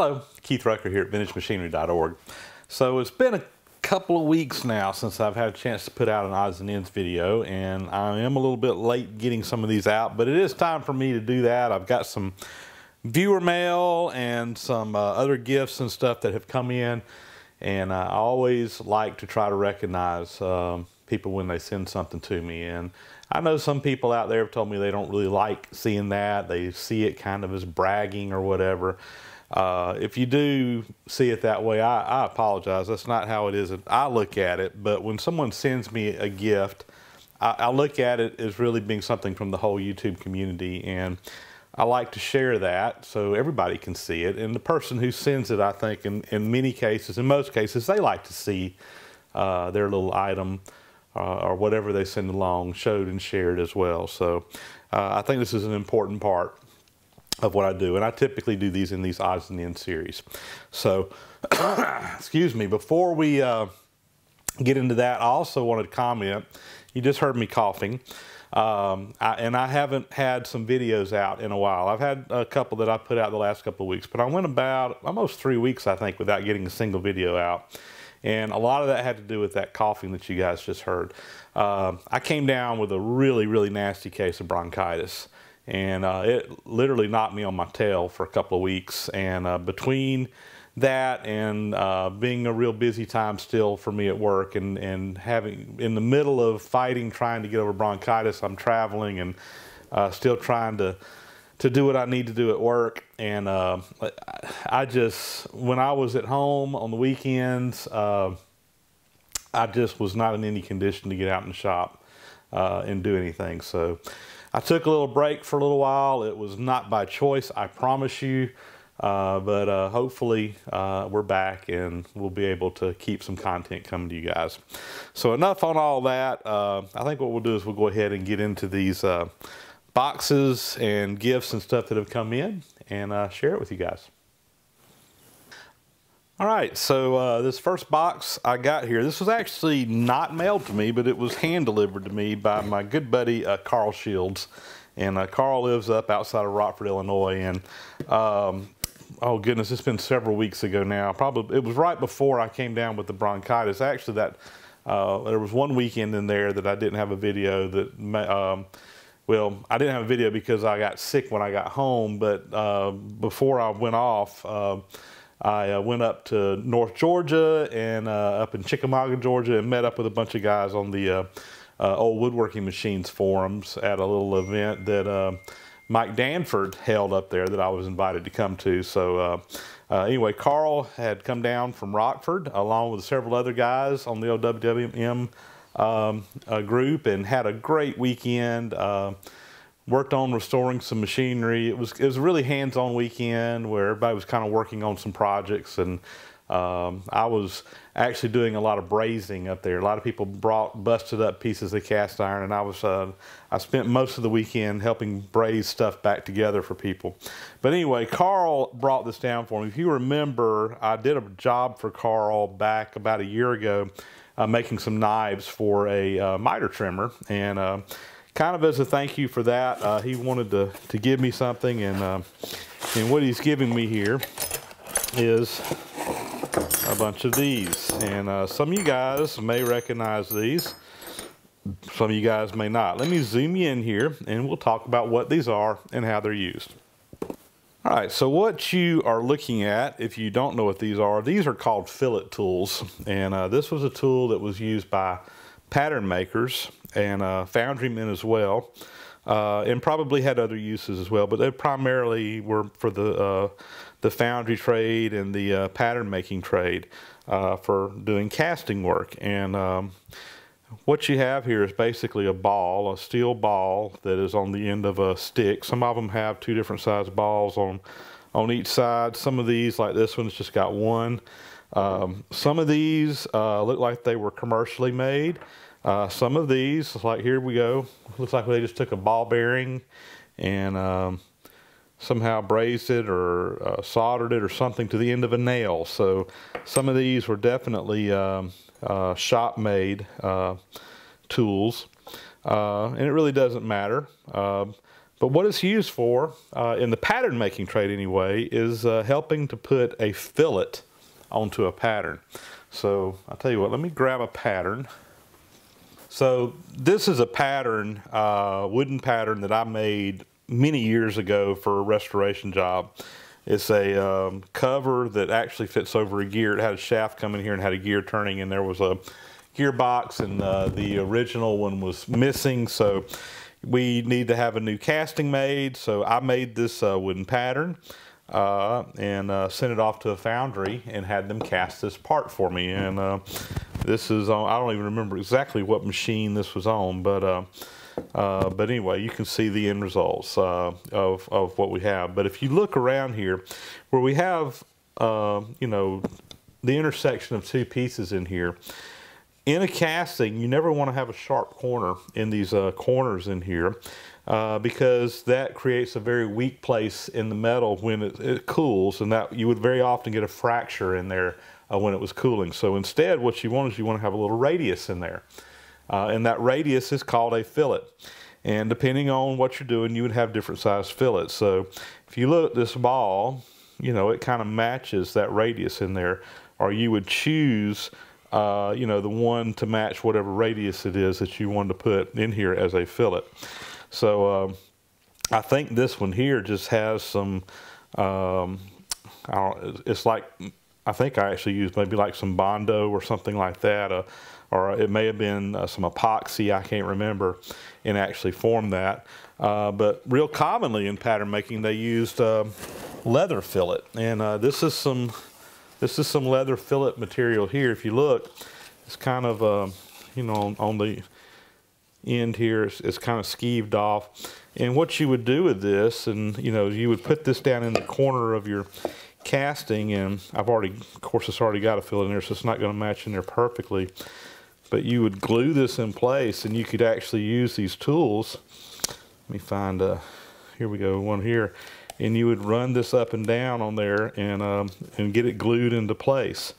Hello, Keith Rucker here at VintageMachinery.org. So it's been a couple of weeks now since I've had a chance to put out an odds and ends video and I am a little bit late getting some of these out but it is time for me to do that. I've got some viewer mail and some uh, other gifts and stuff that have come in and I always like to try to recognize um, people when they send something to me and I know some people out there have told me they don't really like seeing that. They see it kind of as bragging or whatever. Uh, if you do see it that way, I, I, apologize. That's not how it is. I look at it, but when someone sends me a gift, I, I, look at it as really being something from the whole YouTube community, and I like to share that so everybody can see it. And the person who sends it, I think, in, in many cases, in most cases, they like to see uh, their little item uh, or whatever they send along showed and shared as well. So uh, I think this is an important part of what I do. And I typically do these in these odds and ends series. So, excuse me, before we uh, get into that, I also wanted to comment. You just heard me coughing. Um, I, and I haven't had some videos out in a while. I've had a couple that I put out the last couple of weeks, but I went about almost three weeks, I think, without getting a single video out. And a lot of that had to do with that coughing that you guys just heard. Uh, I came down with a really, really nasty case of bronchitis and uh, it literally knocked me on my tail for a couple of weeks. And uh, between that and uh, being a real busy time still for me at work, and and having in the middle of fighting, trying to get over bronchitis, I'm traveling and uh, still trying to to do what I need to do at work. And uh, I just when I was at home on the weekends. Uh, I just was not in any condition to get out and shop and do anything. So I took a little break for a little while. It was not by choice, I promise you. Uh, but uh, hopefully uh, we're back and we'll be able to keep some content coming to you guys. So enough on all that. Uh, I think what we'll do is we'll go ahead and get into these uh, boxes and gifts and stuff that have come in and uh, share it with you guys. All right, so uh, this first box I got here, this was actually not mailed to me, but it was hand delivered to me by my good buddy uh, Carl Shields. And uh, Carl lives up outside of Rockford, Illinois. And um, oh goodness, it's been several weeks ago now. Probably it was right before I came down with the bronchitis. Actually, that uh, there was one weekend in there that I didn't have a video that. Um, well, I didn't have a video because I got sick when I got home, but uh, before I went off, uh, I uh, went up to North Georgia and uh, up in Chickamauga, Georgia, and met up with a bunch of guys on the uh, uh old woodworking machines forums at a little event that uh, Mike Danford held up there that I was invited to come to. So uh, anyway, Carl had come down from Rockford along with several other guys on the OWWM um, group and had a great weekend worked on restoring some machinery. It was it was a really hands-on weekend where everybody was kind of working on some projects, and um, I was actually doing a lot of brazing up there. A lot of people brought busted up pieces of cast iron, and I was uh, I spent most of the weekend helping braze stuff back together for people. But anyway, Carl brought this down for me. If you remember, I did a job for Carl back about a year ago, uh, making some knives for a uh, miter trimmer, and uh, kind of as a thank you for that, uh, he wanted to, to give me something, and, uh, and what he's giving me here is a bunch of these. And uh, some of you guys may recognize these. Some of you guys may not. Let me zoom you in here, and we'll talk about what these are and how they're used. All right, so what you are looking at, if you don't know what these are, these are called fillet tools. And uh, this was a tool that was used by pattern makers and uh, foundrymen as well, uh, and probably had other uses as well. But they primarily were for the uh, the foundry trade and the uh, pattern making trade uh, for doing casting work. And um, what you have here is basically a ball, a steel ball that is on the end of a stick. Some of them have two different size balls on on each side. Some of these, like this one's just got one. Um, some of these uh, look like they were commercially made. Uh, some of these, like here we go, looks like they just took a ball bearing and um, somehow brazed it or uh, soldered it or something to the end of a nail. So some of these were definitely um, uh, shop made uh, tools. Uh, and it really doesn't matter. Um, But what it's used for, uh, in the pattern making trade anyway, is uh, helping to put a fillet onto a pattern. So I'll tell you what, let me grab a pattern. So this is a pattern, uh, wooden pattern that I made many years ago for a restoration job. It's a um, cover that actually fits over a gear. It had a shaft coming here and had a gear turning and there was a gearbox and uh, the original one was missing. So we need to have a new casting made. So I made this uh, wooden pattern uh, and uh, sent it off to a foundry and had them cast this part for me. And uh, this is on, I don't even remember exactly what machine this was on, but uh, uh, but anyway, you can see the end results uh, of, of what we have. But if you look around here, where we have, you know, the intersection of two pieces in here, in a casting, you never want to have a sharp corner in these uh, corners in here uh, because that creates a very weak place in the metal when it, it, cools and that you would very often get a fracture in there uh, when it was cooling. So instead what you want is you want to have a little radius in there. Uh, and that radius is called a fillet. And depending on what you're doing, you would have different size fillets. So if you look at this ball, you know, it kind of matches that radius in there. Or you would choose uh, you know, the one to match whatever radius it is that you want to put in here as a fillet. So um, I think this one here just has some, um, it's like, I think I actually used maybe like some Bondo or something like that, uh, or it may have been uh, some epoxy, I can't remember, and actually formed that. Uh, but real commonly in pattern making, they used um, leather fillet, and uh, this is some this is some leather fillet material here. If you look, it's kind of, uh, you know, on, the end here, it's, it's kind of skeeved off. And what you would do with this, and you know, you would put this down in the corner of your casting, and I've already, of course, it's already got a fill in there, so it's not going to match in there perfectly. But you would glue this in place, and you could actually use these tools. Let me find, a, here we go, one here and you would run this up and down on there and, um, and get it glued into place.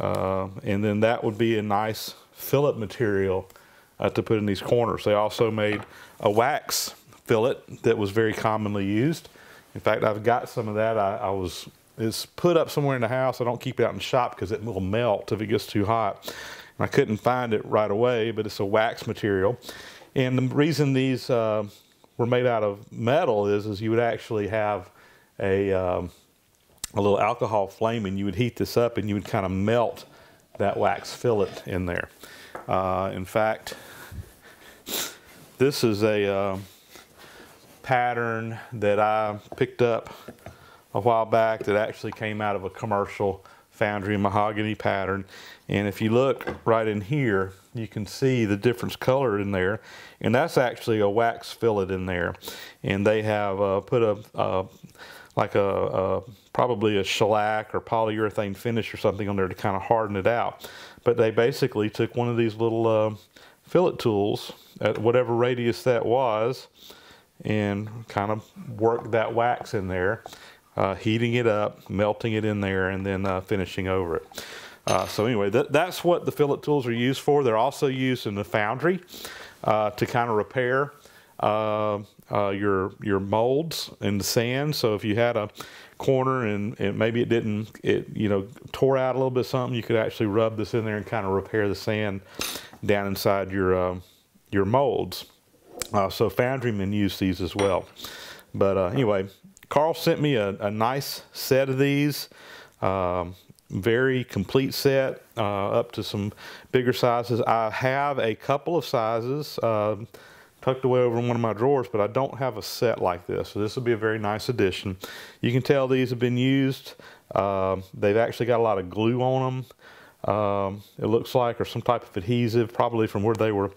Uh, and then that would be a nice fillet material uh, to put in these corners. They also made a wax fillet that was very commonly used. In fact, I've got some of that. I, I was it's put up somewhere in the house. I don't keep it out in the shop because it will melt if it gets too hot. And I couldn't find it right away, but it's a wax material. And the reason these uh, were made out of metal is, is you would actually have a, um, a little alcohol flame and you would heat this up and you would kind of melt that wax fillet in there. Uh, in fact, this is a uh, pattern that I picked up a while back that actually came out of a commercial foundry mahogany pattern. And if you look right in here, you can see the difference color in there. And that's actually a wax fillet in there. And they have uh, put a, uh, like a, a, probably a shellac or polyurethane finish or something on there to kind of harden it out. But they basically took one of these little uh, fillet tools at whatever radius that was and kind of worked that wax in there uh, heating it up, melting it in there, and then uh, finishing over it. Uh, so anyway, th that's what the fillet tools are used for. They're also used in the foundry uh, to kind of repair uh, uh, your your molds in the sand. So if you had a corner and, maybe it didn't, it you know tore out a little bit something, you could actually rub this in there and kind of repair the sand down inside your your molds. so foundrymen use these as well. But anyway, Carl sent me a, a nice set of these. Um, very complete set uh, up to some bigger sizes. I have a couple of sizes uh, tucked away over in one of my drawers, but I don't have a set like this. So this will be a very nice addition. You can tell these have been used. Uh, they've actually got a lot of glue on them. Um, it looks like, or some type of adhesive, probably from where they were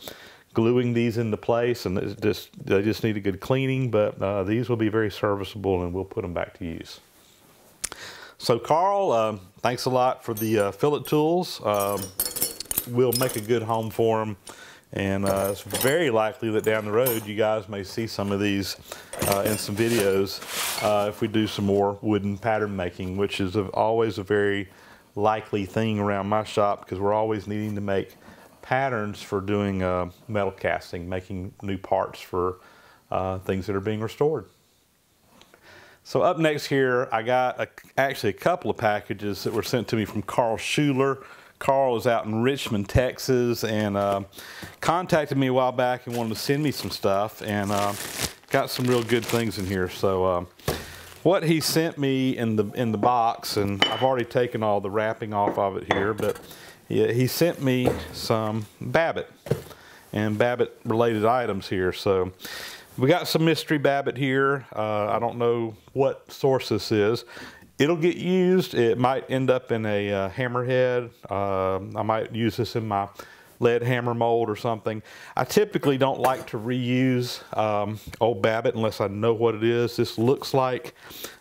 gluing these into place and just they just need a good cleaning but uh, these will be very serviceable and we'll put them back to use so Carl uh, thanks a lot for the uh, fillet tools um, we'll make a good home for them and uh, it's very likely that down the road you guys may see some of these uh, in some videos uh, if we do some more wooden pattern making which is a, always a very likely thing around my shop because we're always needing to make patterns for doing uh, metal casting, making new parts for uh, things that are being restored. So up next here, I got a, actually a couple of packages that were sent to me from Carl Schuler. Carl is out in Richmond, Texas, and uh, contacted me a while back and wanted to send me some stuff, and uh, got some real good things in here. So uh, what he sent me in the in the box, and I've already taken all the wrapping off of it here, but he, he sent me some Babbitt and Babbitt related items here. So we got some mystery Babbitt here. Uh, I don't know what source this is. It'll get used. It might end up in a uh, hammerhead. Uh, I might use this in my lead hammer mold or something. I typically don't like to reuse um, old Babbitt unless I know what it is. This looks like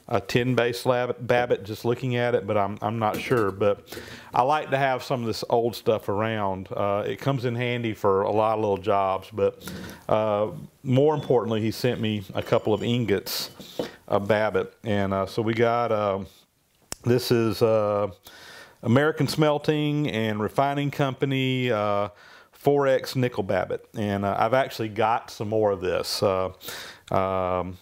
a tin base Babbitt just looking at it, but I'm, I'm not sure. But I like to have some of this old stuff around. Uh, it comes in handy for a lot of little jobs, but uh, more importantly, he sent me a couple of ingots of Babbitt. And uh, so we got, um, this is uh, American Smelting and Refining Company, 4X uh, nickel Babbitt. And uh, I've actually got some more of this. Um,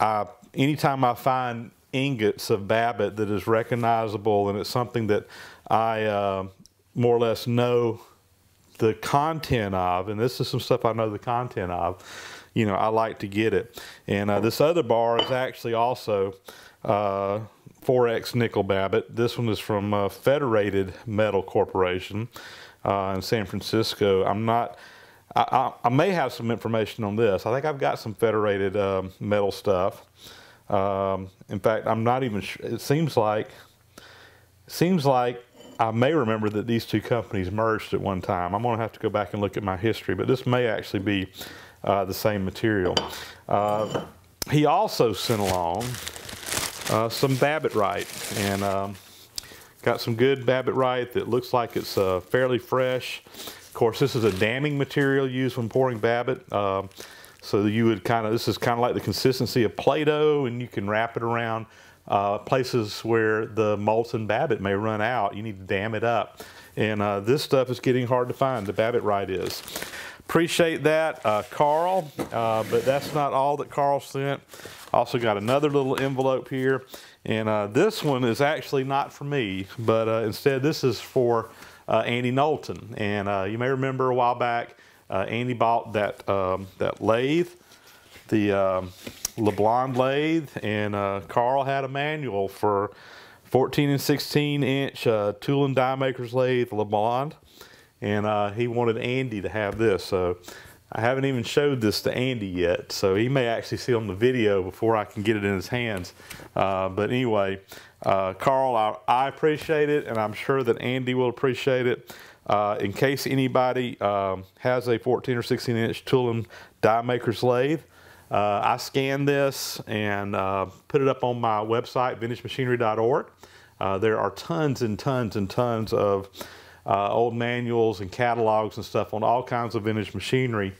I anytime I find ingots of Babbitt that is recognizable and it's something that I uh, more or less know the content of, and this is some stuff I know the content of, you know, I like to get it. And uh, this other bar is actually also uh, 4X nickel Babbitt. This one is from uh, Federated Metal Corporation uh, in San Francisco. I'm not. I, I, may have some information on this. I think I've got some Federated um, metal stuff. Um, in fact, I'm not even sure. It seems like, seems like I may remember that these two companies merged at one time. I'm going to have to go back and look at my history, but this may actually be uh, the same material. Uh, he also sent along uh, some Babbitt-Rite and um, got some good Babbitt-Rite that looks like it's uh, fairly fresh. Of course, this is a damming material used when pouring Babbitt. So you would kind of, this is kind of like the consistency of Play-Doh and you can wrap it around uh, places where the molten Babbitt may run out. You need to dam it up. And uh, this stuff is getting hard to find, the Babbitt-Rite is. Appreciate that, uh, Carl, uh, but that's not all that Carl sent. Also got another little envelope here. And uh, this one is actually not for me, but uh, instead this is for Andy Knowlton. And you may remember a while back, uh, Andy bought that um, that lathe, the um, LeBlond lathe, and uh, Carl had a manual for 14 and 16 inch uh, tool and die maker's lathe LeBlond, and uh, he wanted Andy to have this. So I haven't even showed this to Andy yet, so he may actually see on the video before I can get it in his hands. Uh, but anyway, uh, Carl, I, I appreciate it, and I'm sure that Andy will appreciate it. Uh, in case anybody um, has a 14 or 16 inch and die maker's lathe, uh, I scanned this and uh, put it up on my website, vintagemachinery.org. Uh, there are tons and tons and tons of uh, old manuals and catalogs and stuff on all kinds of vintage machinery.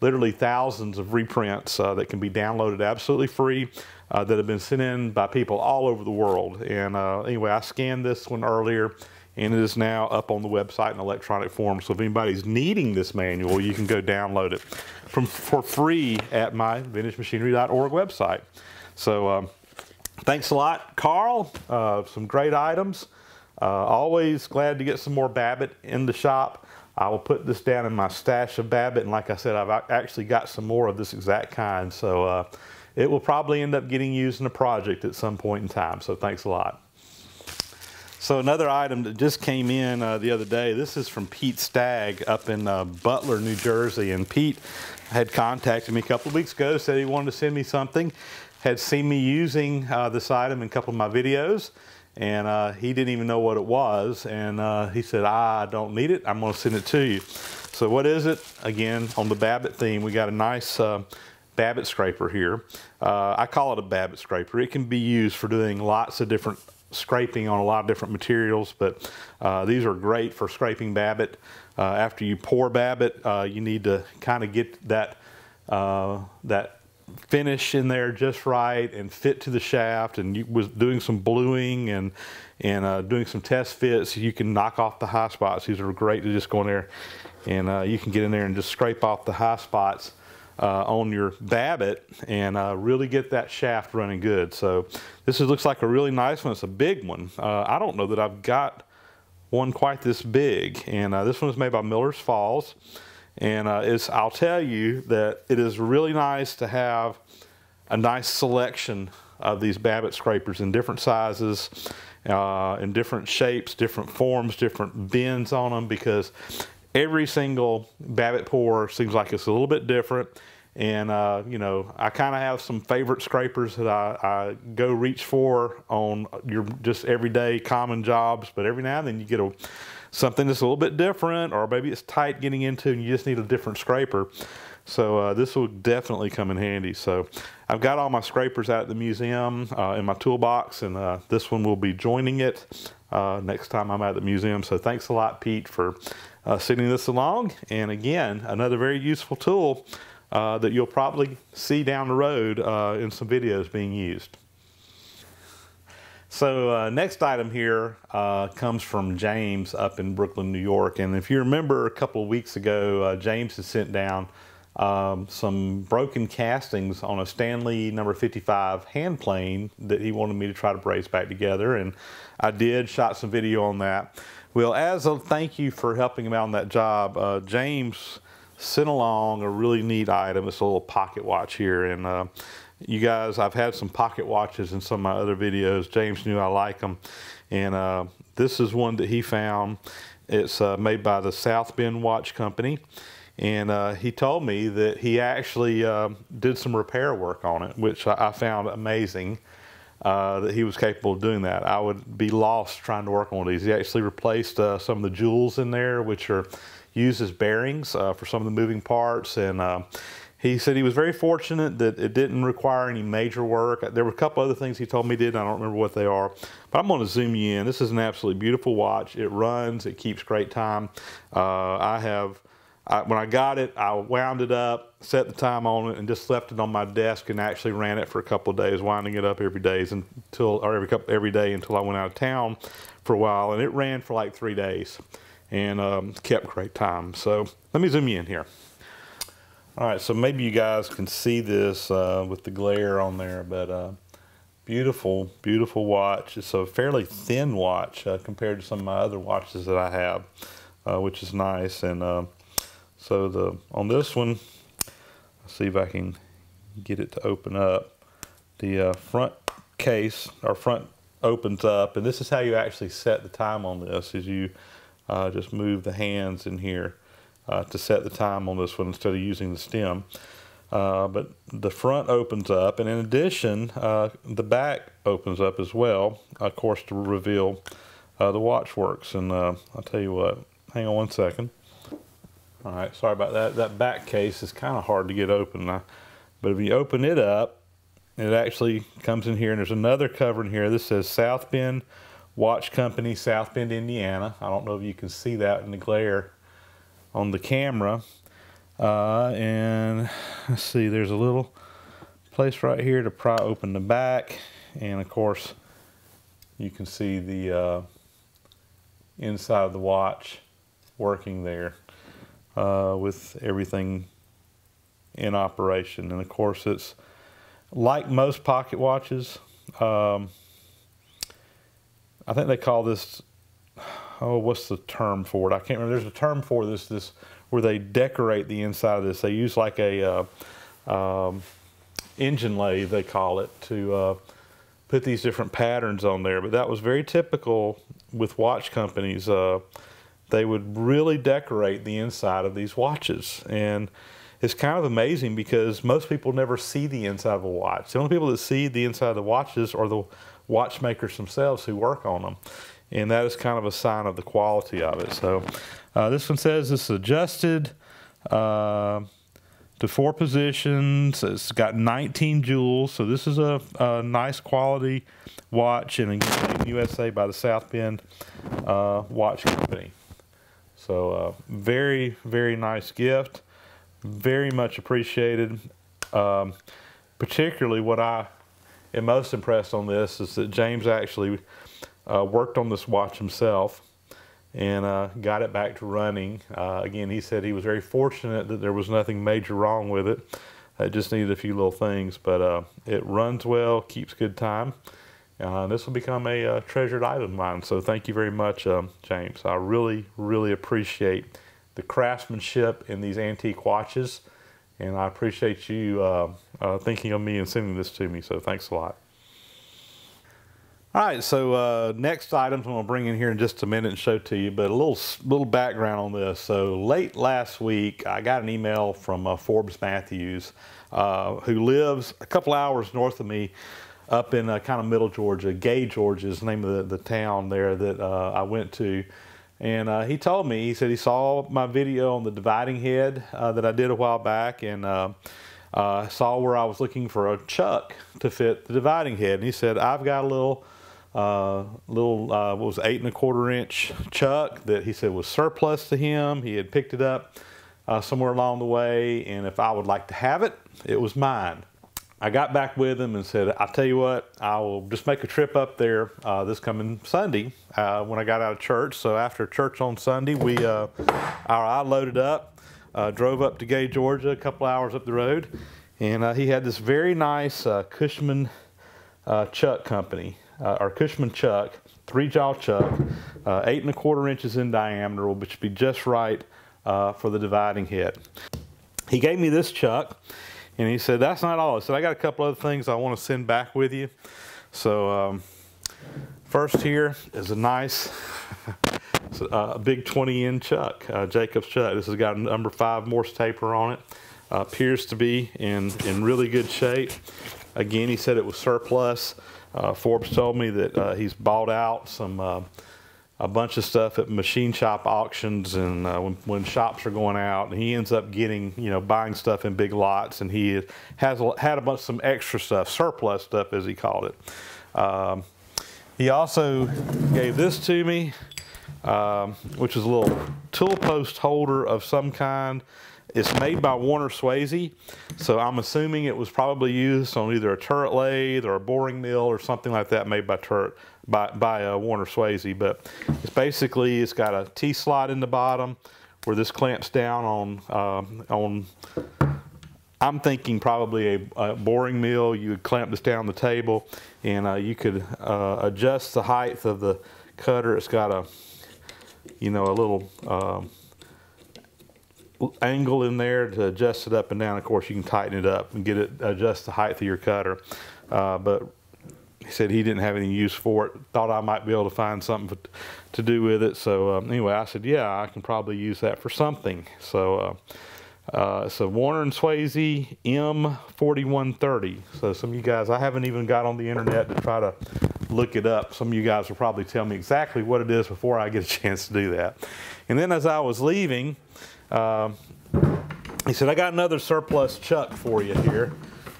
Literally thousands of reprints uh, that can be downloaded absolutely free that have been sent in by people all over the world. And anyway, I scanned this one earlier and it is now up on the website in electronic form. So if anybody's needing this manual, you can go download it from for free at my vintagemachinery.org website. So um, thanks a lot, Carl. Uh, some great items. Uh, always glad to get some more Babbitt in the shop. I will put this down in my stash of Babbitt, and like I said, I've actually got some more of this exact kind. So uh, it will probably end up getting used in a project at some point in time. So thanks a lot. So another item that just came in uh, the other day, this is from Pete Stagg up in uh, Butler, New Jersey. And Pete had contacted me a couple of weeks ago, said he wanted to send me something, had seen me using uh, this item in a couple of my videos, and uh, he didn't even know what it was. And uh, he said, I don't need it, I'm gonna send it to you. So what is it? Again, on the Babbitt theme, we got a nice uh, Babbitt scraper here. I call it a Babbitt scraper. It can be used for doing lots of different scraping on a lot of different materials, but uh, these are great for scraping Babbitt. Uh, after you pour Babbitt, uh, you need to kind of get that, uh, that finish in there just right and fit to the shaft and you was doing some bluing and and uh, doing some test fits you can knock off the high spots these are great to just go in there and uh, you can get in there and just scrape off the high spots uh, on your Babbitt and uh, really get that shaft running good. So this is, looks like a really nice one. It's a big one. Uh, I don't know that I've got one quite this big. And uh, this one is made by Miller's Falls. And uh, it's, I'll tell you that it is really nice to have a nice selection of these Babbitt scrapers in different sizes, uh, in different shapes, different forms, different bends on them because every single Babbitt pour seems like it's a little bit different. And, uh, you know, I kind of have some favorite scrapers that I, I, go reach for on your just everyday common jobs, but every now and then you get a something that's a little bit different, or maybe it's tight getting into and you just need a different scraper. So uh, this will definitely come in handy. So I've got all my scrapers out at the museum uh, in my toolbox, and uh, this one will be joining it uh, next time I'm at the museum. So thanks a lot, Pete, for uh, sending this along. And again, another very useful tool uh, that you'll probably see down the road in some videos being used. So uh, next item here uh, comes from James up in Brooklyn, New York. And if you remember a couple of weeks ago, uh, James had sent down um, some broken castings on a Stanley number 55 hand plane that he wanted me to try to braze back together. And I did, shot some video on that. Well, as a thank you for helping him out on that job, uh, James sent along a really neat item. It's a little pocket watch here. And uh, you guys, I've had some pocket watches in some of my other videos. James knew I like them. And uh, this is one that he found. It's uh, made by the South Bend Watch Company. And uh, he told me that he actually uh, did some repair work on it, which I, found amazing. Uh, that he was capable of doing that. I would be lost trying to work on these. He actually replaced uh, some of the jewels in there, which are used as bearings for some of the moving parts. And he said he was very fortunate that it didn't require any major work. There were a couple other things he told me did. I don't remember what they are, but I'm going to zoom you in. This is an absolutely beautiful watch. It runs. It keeps great time. Uh, I have. I, when I got it, I wound it up, set the time on it, and just left it on my desk and actually ran it for a couple of days, winding it up every day until or every couple every day until I went out of town for a while, and it ran for like three days, and um, kept great time. So let me zoom you in here. All right, so maybe you guys can see this uh, with the glare on there, but uh, beautiful, beautiful watch. It's a fairly thin watch uh, compared to some of my other watches that I have, uh, which is nice. And uh, so the on this one, let's see if I can get it to open up. The uh, front case, or front opens up, and this is how you actually set the time on this, is you just move the hands in here uh, to set the time on this one instead of using the stem. Uh, but the front opens up, and in addition, uh, the back opens up as well, of course, to reveal uh, the watch works. And uh, I'll tell you what, hang on one second. All right, sorry about that. That back case is kind of hard to get open. but if you open it up, it actually comes in here, and there's another cover in here. This says South Bend Watch Company, South Bend, Indiana. I don't know if you can see that in the glare on the camera. Uh, and let's see, there's a little place right here to pry open the back. And of course, you can see the uh, inside of the watch working there uh, with everything in operation. And of course, it's like most pocket watches. Um, I think they call this oh, what's the term for it? I can't remember. There's a term for this. This where they decorate the inside of this. They use like a uh, um, engine lathe, they call it, to uh, put these different patterns on there. But that was very typical with watch companies. Uh, they would really decorate the inside of these watches, and it's kind of amazing because most people never see the inside of a watch. The only people that see the inside of the watches are the watchmakers themselves who work on them and that is kind of a sign of the quality of it. So uh, this one says it's adjusted uh, to four positions. It's got 19 jewels, so this is a, a nice quality watch, and again, USA by the South Bend uh, Watch Company. So uh, very, very nice gift. Very much appreciated. Um, particularly what I am most impressed on this is that James actually uh, worked on this watch himself and uh, got it back to running. Uh, again, he said he was very fortunate that there was nothing major wrong with it. It just needed a few little things, but uh, it runs well, keeps good time. Uh, this will become a uh, treasured item of mine. So thank you very much, um, James. I really, really appreciate the craftsmanship in these antique watches, and I appreciate you uh, uh, thinking of me and sending this to me. So thanks a lot. All right, so uh, next items I'm gonna bring in here in just a minute and show to you, but a little little background on this. So late last week, I got an email from uh, Forbes Matthews, uh, who lives a couple hours north of me, up in uh, kind of middle Georgia. Gay, Georgia is the name of the, the town there that uh, I went to. And uh, he told me, he said he saw my video on the dividing head that I did a while back, and saw where I was looking for a chuck to fit the dividing head. And he said, I've got a little uh, little uh, what was it, eight and a quarter inch chuck that he said was surplus to him. He had picked it up uh, somewhere along the way, and if I would like to have it, it was mine. I got back with him and said, I'll tell you what, I will just make a trip up there uh, this coming Sunday uh, when I got out of church. So after church on Sunday, we uh, our, I loaded up, uh, drove up to Gay, Georgia, a couple hours up the road, and uh, he had this very nice uh, Cushman Chuck company our Cushman chuck, three jaw chuck, eight and a quarter inches in diameter, which would be just right for the dividing head. He gave me this chuck, and he said, "That's not all." He said, "I got a couple other things I want to send back with you." So um, first here is a nice. a big 20 inch chuck, uh, Jacob's chuck. This has got a number five Morse taper on it. Uh, appears to be in, in really good shape. Again, he said it was surplus. Uh, Forbes told me that uh, he's bought out some uh, a bunch of stuff at machine shop auctions and uh, when, when, shops are going out and he ends up getting you know buying stuff in big lots and he has had a bunch some extra stuff surplus stuff as he called it. Um, he also gave this to me um, which is a little tool post holder of some kind. It's made by Warner Swasey, so I'm assuming it was probably used on either a turret lathe or a boring mill or something like that made by turret by, by uh, Warner Swasey. But it's basically it's got a T slot in the bottom where this clamps down on uh, on. I'm thinking probably a, a, boring mill. You would clamp this down the table, and uh, you could uh, adjust the height of the cutter. It's got a you know a little um, angle in there to adjust it up and down. Of course, you can tighten it up and get it adjust the height of your cutter. Uh, but he said he didn't have any use for it. Thought I might be able to find something to do with it. So um, anyway, I said, yeah, I can probably use that for something. So. Uh, uh, so Warner and Swasey M4130. So some of you guys, I haven't even got on the internet to try to look it up. Some of you guys will probably tell me exactly what it is before I get a chance to do that. And then as I was leaving, um, he said, I got another surplus chuck for you here.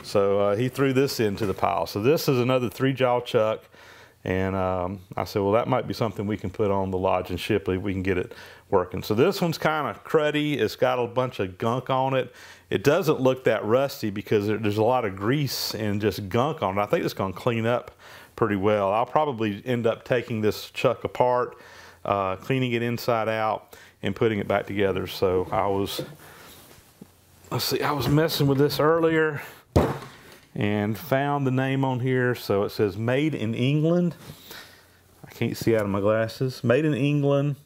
So uh, he threw this into the pile. So this is another three jaw chuck. And um, I said, well, that might be something we can put on the Lodge and Shipley. We can get it working. So this one's kind of cruddy. It's got a bunch of gunk on it. It doesn't look that rusty because there's a lot of grease and just gunk on it. I think it's going to clean up pretty well. I'll probably end up taking this chuck apart, uh, cleaning it inside out, and putting it back together. So I was, let's see, I was messing with this earlier and found the name on here. So it says made in England. I can't see out of my glasses. Made in England,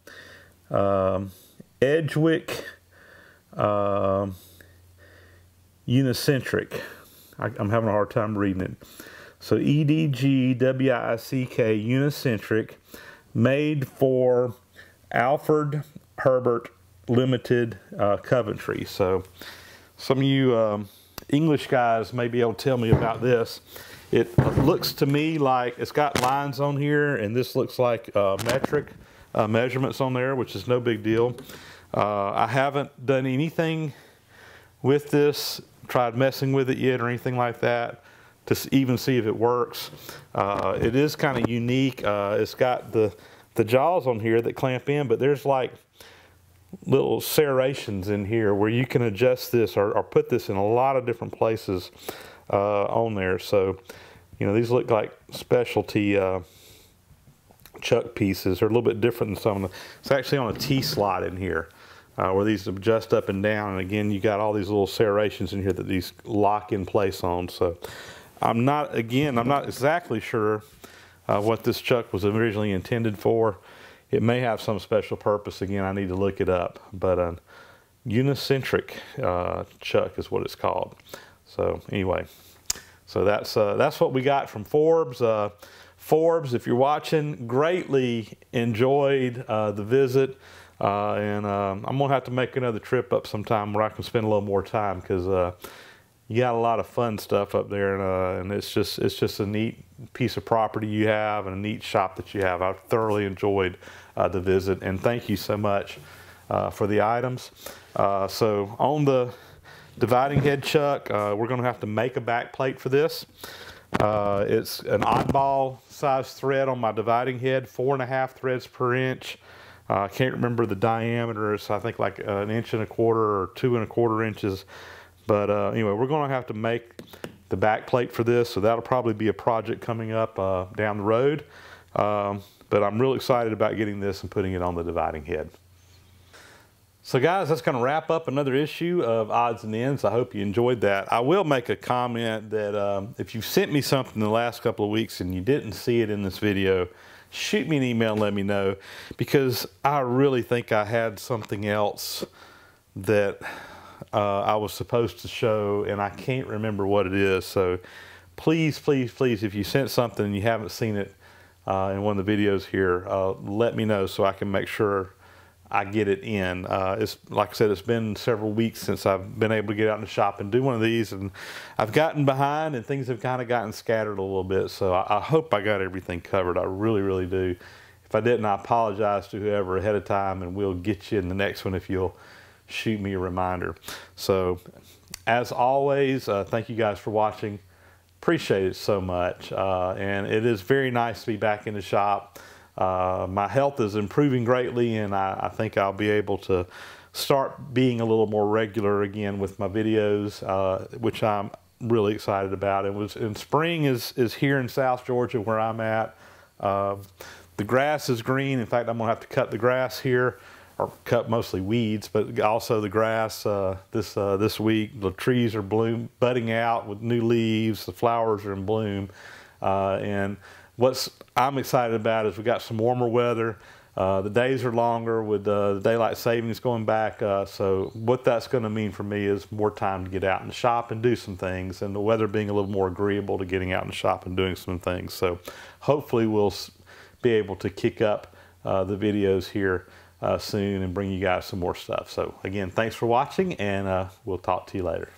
um, Edgwick, um, Unicentric. I, am having a hard time reading it. So E D G W I C K Unicentric, made for Alfred Herbert Limited uh, Coventry. So some of you um, English guys may be able to tell me about this. It looks to me like it's got lines on here and this looks like uh, metric uh, measurements on there, which is no big deal. Uh, I haven't done anything with this, tried messing with it yet or anything like that to even see if it works. Uh, it is kind of unique. Uh, it's got the, the jaws on here that clamp in, but there's like little serrations in here where you can adjust this or, or put this in a lot of different places uh, on there. So, you know, these look like specialty uh, chuck pieces. They're a little bit different than some of the, it's actually on a T-slot in here. Uh, where these adjust up and down. And again, you got all these little serrations in here that these lock in place on. So I'm not, again, I'm not exactly sure uh, what this chuck was originally intended for. It may have some special purpose. Again, I need to look it up. But a unicentric uh, chuck is what it's called. So anyway, so that's uh, that's what we got from Forbes. Uh, Forbes, if you're watching, greatly enjoyed uh, the visit. Uh, and um, I'm gonna have to make another trip up sometime where I can spend a little more time because uh, you got a lot of fun stuff up there, and, uh, and, it's just it's just a neat piece of property you have and a neat shop that you have. I've thoroughly enjoyed the visit, and thank you so much uh, for the items. Uh, so on the dividing head chuck, we're gonna have to make a back plate for this. it's an oddball size thread on my dividing head, four and a half threads per inch. Uh, I can't remember the diameter. It's I think like an inch and a quarter or two and a quarter inches. But uh, anyway, we're going to have to make the back plate for this, so that'll probably be a project coming up uh, down the road. Um, but I'm real excited about getting this and putting it on the dividing head. So guys, that's going to wrap up another issue of Odds and Ends. I hope you enjoyed that. I will make a comment that um, if you sent me something the last couple of weeks and you didn't see it in this video, shoot me an email and let me know because I really think I had something else that uh, I was supposed to show and I can't remember what it is. So please, please, please, if you sent something and you haven't seen it uh, in one of the videos here, uh, let me know so I can make sure I get it in. Uh, it's like I said, it's been several weeks since I've been able to get out in the shop and do one of these, and I've gotten behind, and things have kind of gotten scattered a little bit. So I, I, hope I got everything covered. I really, really do. If I didn't, I apologize to whoever ahead of time, and we'll get you in the next one if you'll shoot me a reminder. So, as always, uh, thank you guys for watching. Appreciate it so much, uh, and it is very nice to be back in the shop. Uh, my health is improving greatly, and I, I, think I'll be able to start being a little more regular again with my videos, uh, which I'm really excited about. It was in spring is is here in South Georgia where I'm at. Uh, the grass is green. In fact, I'm gonna have to cut the grass here, or cut mostly weeds, but also the grass uh, this uh, this week. The trees are bloom budding out with new leaves. The flowers are in bloom, uh, and what's I'm excited about is we got some warmer weather. Uh, the days are longer with uh, the daylight savings going back. So what that's going to mean for me is more time to get out and shop and do some things, and the weather being a little more agreeable to getting out and shop and doing some things. So hopefully we'll be able to kick up uh, the videos here uh, soon and bring you guys some more stuff. So again, thanks for watching and uh, we'll talk to you later.